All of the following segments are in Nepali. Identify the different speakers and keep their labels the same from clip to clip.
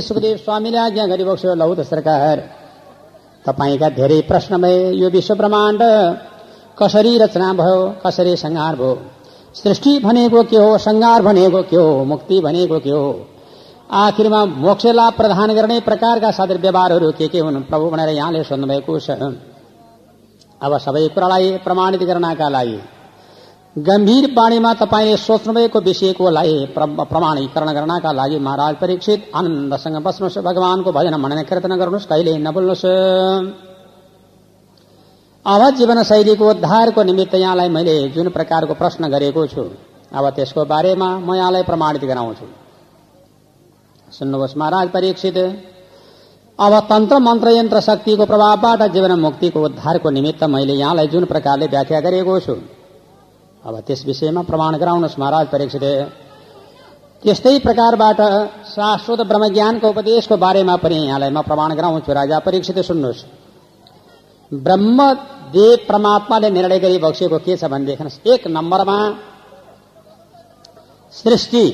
Speaker 1: सुखदेव स्वामीले आज्ञा गरिबक्स्यो लौ त सरकार। तपाईँका धेरै प्रश्नमय यो विश्व ब्रह्माण्ड कसरी रचना भयो कसरी संहार भयो? सृष्टि भनेको के हो संहार भनेको के हो मुक्ति भनेको के हो? आखिरमा मोक्ष लाभ प्रदान गर्ने प्रकारका साधन व्यवहारहरू के के हुन्? प्रभु भनेर यहाँले सोध्नुभएको छ। अब सबै कुरालाई प्रमाणित गर्नका लागि गम्भीर बाणीमा तपाईँले सोच्नुभएको विषयकोलाई प्रमाणीकरण गर्नका लागि महाराज परीक्षित। आनन्दसँग बस्नुहोस् भगवानको भजन मनन कीर्तन गर्नुहोस् कहिले नबोल्नुहोस् अब जीवन शैलीको उद्धारको निमित्त यहाँलाई मैले जुन प्रकारको प्रश्न गरेको छु। अब त्यसको बारेमा म यहाँलाई प्रमाणित गराउँछु सुन्नुहोस् महाराज परीक्षित। अब तन्त्र मन्त्र यन्त्र शक्तिको प्रभावबाट जीवन मुक्तिको उद्धारको निमित्त मैले यहाँलाई जुन प्रकारले व्याख्या गरेको छु। अब त्यस विषयमा प्रमाण गराउनुहोस् महाराज परीक्षित त्यस्तै प्रकारबाट शाश्वत ब्रह्मज्ञानको उपदेशको बारेमा पनि यहाँलाई म प्रमाण गराउँछु राजा परीक्षित सुन्नुहोस् ब्रह्म देव परमात्माले निर्णय गरी बक्सिएको के छ भनेदेखि एक नम्बरमा सृष्टि।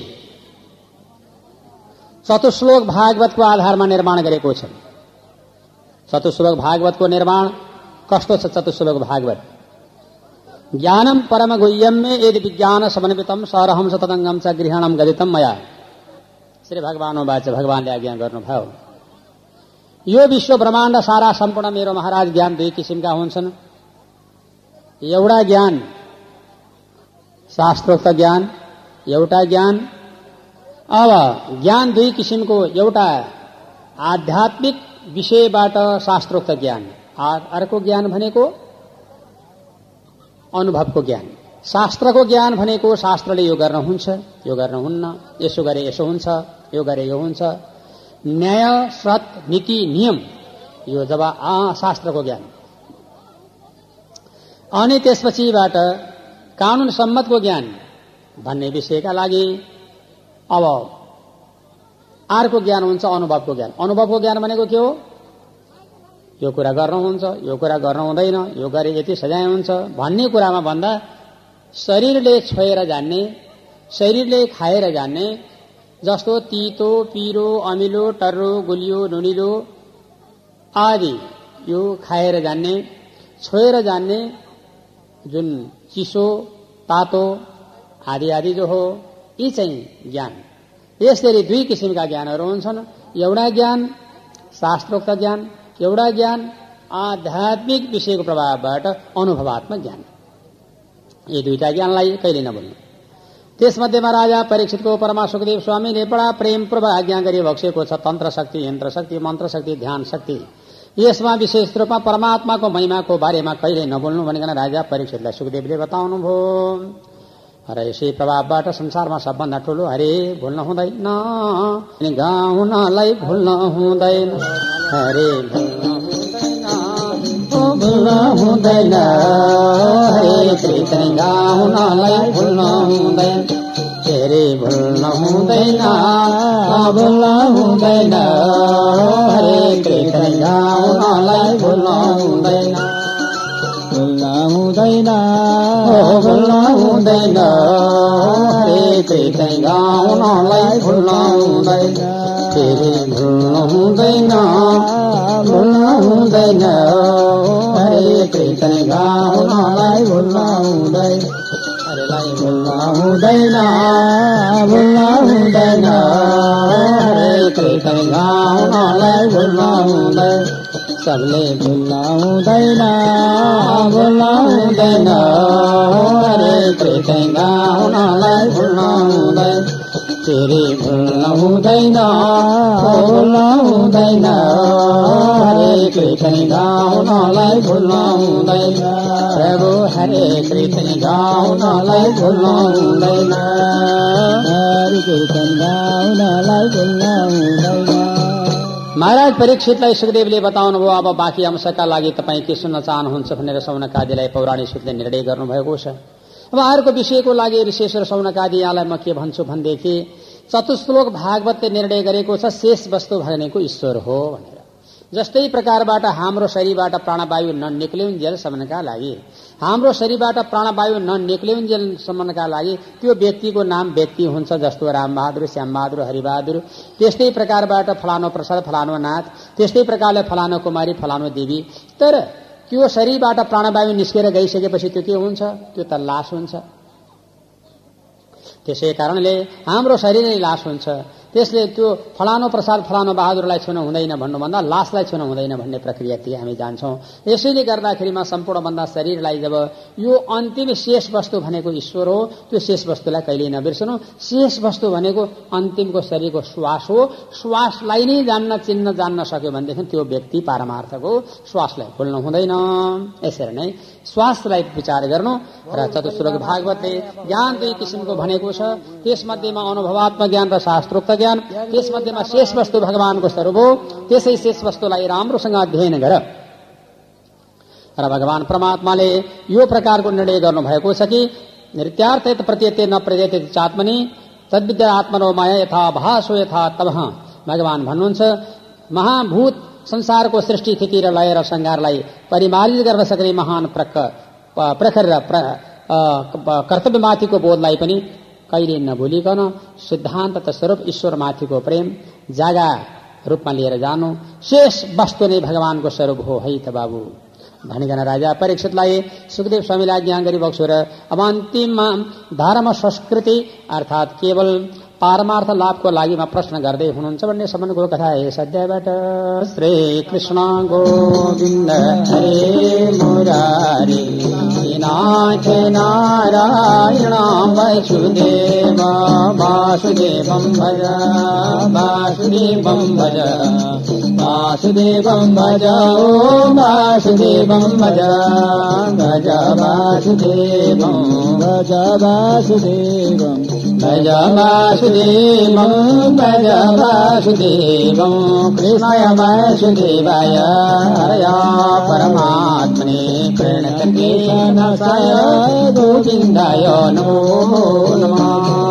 Speaker 1: चतुश्लोक भागवतको आधारमा निर्माण गरेको छ चतुश्लोक भागवतको निर्माण कस्तो छ चतुश्लोक भागवत। ज्ञानम परम गुह्यम्य यदि विज्ञान समन्वितम सरहंस तदङ्गम च गृहणम गदितम मया। श्री भगवान वाच भगवानले आज्ञा गर्नुभयो यो विश्व ब्रह्माण्ड सारा सम्पूर्ण मेरो महाराज ज्ञान दुई किसिमका हुन्छन् एउटा ज्ञान, शास्त्रोक्त ज्ञान एउटा ज्ञान, अब ज्ञान दुई किसिमको एउटा आध्यात्मिक विषयबाट शास्त्रोक्त ज्ञान। अर्को ज्ञान भनेको अनुभवको ज्ञान। शास्त्रको ज्ञान भनेको शास्त्रले यो गर्न हुन्छ यो गर्न हुन्न यसो गरे यसो हुन्छ यो गरे यो हुन्छ। न्याय सत नीति नियम यो जब आ शास्त्रको ज्ञान। अनि त्यसपछिबाट कानुन सम्मतको ज्ञान भन्ने विषयका लागि अब अर्को ज्ञान हुन्छ अनुभवको ज्ञान। अनुभवको ज्ञान भनेको के हो? यो कुरा गर्नुहुन्छ यो कुरा गर्नु हुँदैन यो गरे यति सजाय हुन्छ भन्ने कुरामा भन्दा शरीरले छोएर जान्ने शरीरले खाएर जान्ने जस्तो तितो पिरो अमिलो टर्रो गुलियो नुनिलो आदि यो खाएर जान्ने छोएर जान्ने जुन चिसो तातो आदि आदि जो हो यी चाहिँ ज्ञान। यसरी दुई किसिमका ज्ञानहरू हुन्छन्। एउटा ज्ञान शास्त्रोक्त ज्ञान एउटा ज्ञान आध्यात्मिक विषयको प्रभावबाट अनुभवात्मक ज्ञान। यी दुईटा ज्ञानलाई कहिले नबोल्नु त्यसमध्येमा राजा परीक्षितको परमा सुखदेव स्वामीले बडा प्रेमपूर्वक आज्ञा गरी बक्सेको छ तन्त्र शक्ति, यन्त्र शक्ति, मन्त्र शक्ति, ध्यान शक्ति। यसमा विशेष रूपमा परमात्माको महिमाको बारेमा कहिले नबोल्नु भनिकन राजा परीक्षितलाई सुखदेवले बताउनुभयो। र यसै प्रभावबाट संसारमा सबभन्दा ठुलो हरे भुल्न हुँदैन। गाउनलाई भुल्न हुँदैन। हरे la hun dai na hai tri tri ga hun na lai phul na hun dai tere bhul na hun na abul la hun dai na hai tri tri ga hun na lai phul na hun na bhul la hun dai na bhul la hun dai na hai tri tri ga hun na lai phul na hun na हुँदैन सबले भुल्न हुँदैन भुल्न हुँदैन हरे कृष्ण गाउनलाई भुल्न हुँदैन फेरि भुल्न हुँदैन भुल्न हुँदैन हरे गाउनलाई भुल्न हुँदैन प्रभु हरे कृष्ण गाउनलाई भुल्न हुँदैन हरे गाउनलाई भुल्न हुँदैन महाराज परीक्षितलाई सुखदेवले बताउनुभयो अब बाँकी अंशका लागि तपाईँ के सुन्न चाहनुहुन्छ भनेर सौनकादीलाई पौराणिक सूत्रले निर्णय गर्नुभएको छ। अब अर्को विषयको लागि ऋषेश्वर सौनकादि यहाँलाई म के भन्छु भनेदेखि चतुश्लोक भागवतले निर्णय गरेको छ शेष वस्तु भनेको ईश्वर हो भनेर। जस्तै प्रकारबाट हाम्रो शरीरबाट प्राणवायु ननिक्लिउन्जेलसम्मका लागि हाम्रो शरीरबाट प्राणवायु ननिक्लिउन्जेलसम्मका लागि त्यो व्यक्तिको नाम व्यक्ति हुन्छ जस्तो रामबहादुर श्यामबहादुर हरिबहादुर। त्यस्तै प्रकारबाट फलानो प्रसाद फलानो नाथ। त्यस्तै प्रकारले फलानो कुमारी फलानो देवी। तर त्यो शरीरबाट प्राणवायु निस्केर गइसकेपछि त्यो के हुन्छ? त्यो त लास हुन्छ। त्यसै कारणले हाम्रो शरीर नै लास हुन्छ। त्यसले त्यो फलानो प्रसाद फलानो बहादुरलाई छुन हुँदैन भन्नुभन्दा लासलाई छुन हुँदैन भन्ने प्रक्रियातिर हामी जान्छौँ। यसैले गर्दाखेरिमा सम्पूर्णभन्दा शरीरलाई जब यो अन्तिम शेष वस्तु भनेको ईश्वर हो त्यो शेष वस्तुलाई कहिल्यै नबिर्सनु। शेष वस्तु भनेको अन्तिमको शरीरको श्वास हो। श्वासलाई नै जान्न चिन्न जान्न सक्यो भनेदेखि त्यो व्यक्ति पारमार्थको श्वासलाई भुल्नु हुँदैन। यसरी नै स्वास्थ्यलाई विचार गर्नु। र चतुश्लोक भागवतले ज्ञान दुई किसिमको भनेको छ। त्यसमध्येमा अनुभवात्मक ज्ञान र शास्त्रोक्त ज्ञान। त्यसमध्येमा शेष वस्तु भगवानको स्वरूप हो। त्यसै शेष वस्तुलाई राम्रोसँग अध्ययन गर। र भगवान परमात्माले यो प्रकारको निर्णय गर्नुभएको छ कि नृत्यार्थ प्रत्येत न प्रत्येत चात्मनि, तद्विद्या आत्मनो माया यथा भाषो यथा तब भगवान भन्नुहुन्छ, महाभूत संसारको सृष्टि स्थिति र लय र संहारलाई परिमार्जित गर्न सक्ने महान प्रखर र कर्तव्यमाथिको बोधलाई पनि कहिले नभुलिकन सिद्धान्त त स्वरूप ईश्वरमाथिको प्रेम जागा रूपमा लिएर जानु। शेष वस्तु नै भगवानको स्वरूप हो है त बाबु। भनिकन राजा परीक्षितलाई सुखदेव स्वामीलाई ज्ञान गरिबक्छु र अब अन्तिममा धर्म संस्कृति अर्थात केवल पारमार्थ लाभको लगी में प्रश्न गर्दै हुनुहुन्छ भन्ने सम्बन्धको कथा यस अध्यायबाट श्री कृष्ण गोविन्द हरे मुरारी। नाथ नारायण वसुदेव वासुदेवं भज वासुदेवं भज वासुदेवं भज वासुदेवं भज भज वासुदेवं भज वासुदेवं भज वासुदेवं भज वासुदेवं कृष्णाय वासुदेवाय हरया परमात्मने गोविन्दाय नमो नमः